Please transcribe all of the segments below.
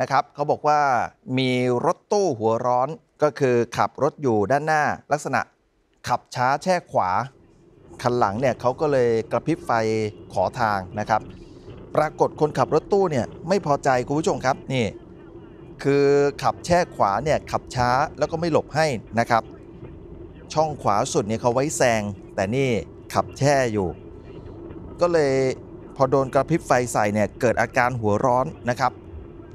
นะครับเขาบอกว่ามีรถตู้หัวร้อนก็คือขับรถอยู่ด้านหน้า ลักษณะขับช้าแช่ขวา คันหลังเนี่ยเขาก็เลยกระพริบไฟขอทางนะครับ ปรากฏคนขับรถตู้เนี่ยไม่พอใจคุณผู้ชมครับนี่คือขับแช่ขวาเนี่ยขับช้าแล้วก็ไม่หลบให้นะครับ ช่องขวาสุดเนี่ยเขาไว้แซงแต่นี่ขับแช่อยู่ ก็เลยพอโดนกระพริบไฟใส่เนี่ยเกิดอาการหัวร้อนนะครับ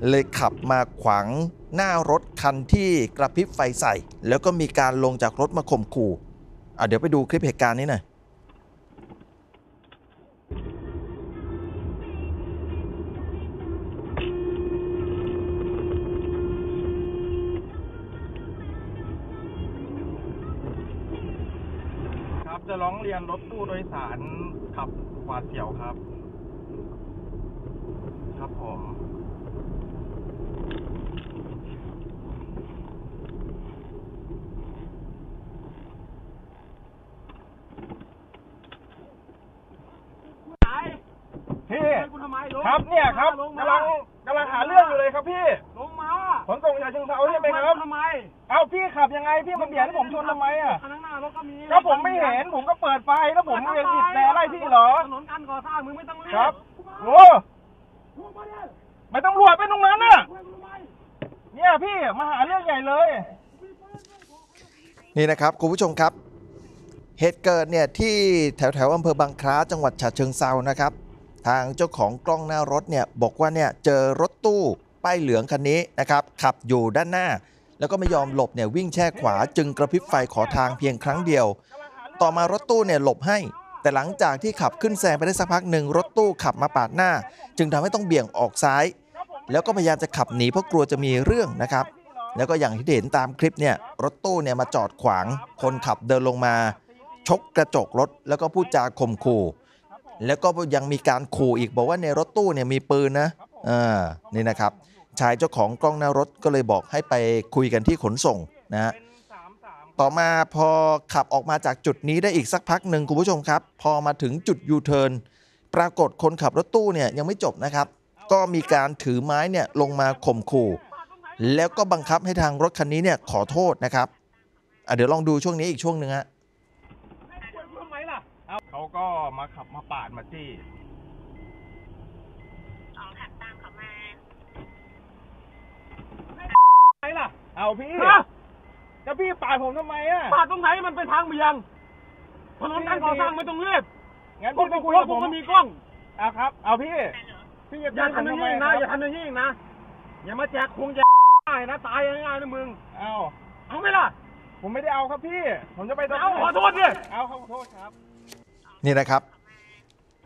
เลยขับมาขวางหน้ารถคันที่กระพริบไฟใส่ แล้วก็มีการลงจากรถมาข่มขู่อะเดี๋ยวไปดูคลิปเหตุการณ์นี้หน่อยครับจะร้องเรียนรถตู้โดยสารขับหวาดเสียวครับ ครับผม พี่ กูทำไมลง ครับเนี่ยครับลงมากำลังกำลังหาเรื่องอยู่เลยครับพี่ ลงมาขนส่งจากเชิงเทราใช่ไหมครับ ทำไมเอาพี่ขับยังไงพี่มาเบียดให้ผมชนทำไมอะ ข้างหน้ารถก็มีก็ผมไม่เห็นผมก็เปิดไฟแล้วผมเรียนบิดแต่ไล่พี่เหรอ ถนนการก่อสร้างมึงไม่ต้องรีบครับโอ้ไม่ต้องรวจไปตรงนั้นน่ะ เนี่ยพี่มาหาเรื่องใหญ่เลย นี่นะครับคุณผู้ชมครับ เหตุเกิดเนี่ยที่แถวแถวๆอำเภอบางคล้าจังหวัดฉะเชิงเซานะครับ ทางเจ้าของกล้องหน้ารถเนี่ยบอกว่าเนี่ยเจอรถตู้ป้ายเหลืองคันนี้นะครับขับอยู่ด้านหน้า แล้วก็ไม่ยอมหลบเนี่ยวิ่งแช่ขวาจึงกระพริบไฟขอทางเพียงครั้งเดียว ต่อมารถตู้เนี่ยหลบให้ แต่หลังจากที่ขับขึ้นแซงไปได้สักพักหนึ่งรถตู้ขับมาปาดหน้า จึงทำให้ต้องเบี่ยงออกซ้าย แล้วก็พยายามจะขับหนีเพราะกลัวจะมีเรื่องนะครับ แล้วก็อย่างที่เห็นตามคลิปเนี่ยรถตู้เนี่ยมาจอดขวาง คนขับเดินลงมา ชกกระจกรถแล้วก็พูดจาข่มขู่ แล้วก็ยังมีการขู่อีกบอกว่าในรถตู้เนี่ยมีปืนนะอ่านี่นะครับ ชายเจ้าของกล้องหน้ารถก็เลยบอกให้ไปคุยกันที่ขนส่งนะฮะต่อมาพอขับออกมาจากจุดนี้ได้อีกสักพักหนึ่งคุณผู้ชมครับ พอมาถึงจุดยูเทิร์นปรากฏคนขับรถตู้เนี่ยยังไม่จบนะครับ ก็มีการถือไม้เนี่ยลงมาข่มขู่ แล้วก็บังคับให้ทางรถคันนี้เนี่ยขอโทษนะครับอะเดี๋ยวลองดูช่วงนี้อีกช่วงหนึ่งฮะ ทำไมล่ะ เอาเขา ก็มาขับมาปาดมาจี้ออกขับตามเขามาทำไมล่ะ เอาพี่ฮะ จะพี่ปาดผมทำไมอะ ปาดตรงไหนมันเป็นทางเบี่ยงถนนการก่อสร้างไม่ต้องรีบงั้นพวพี่กไปกูคุยรกัถบผผมมก็มีกล้องเอาครับ เอาพี่ พี่จะอย่าผมทำอย่างทำไมนี้อีกคนะรับอย่าทำอย่างนี้อีกนะ อย่ามาแจกคงแจกง่ายนะตายง่ายๆนะมึง เอาเอาไหมล่ะ ผมไม่ได้เอาครับพี่ ผมจะไปเอาขอโทษดิเอาขอโทษครับ นี่นะครับ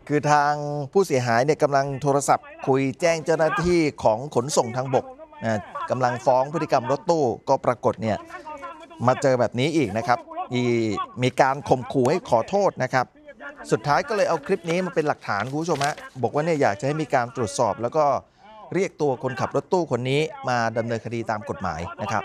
คือทางผู้เสียหายเนี่ยกำลังโทรศัพท์ คุยแจ้งเจ้าหน้าที่ของขนส่งทางบกนะกำลังฟ้องพฤติกรรมรถตู้ก็ปรากฏเนี่ยมาเจอแบบนี้อีกนะครับมีมีการข่มขู่ให้ขอโทษนะครับ สุดท้ายก็เลยเอาคลิปนี้มาเป็นหลักฐานคุณผู้ชมฮะบอกว่าเนี่ยอยากจะให้มีการตรวจสอบ แล้วก็เรียกตัวคนขับรถตู้คนนี้มาดำเนินคดีตามกฎหมายนะครับ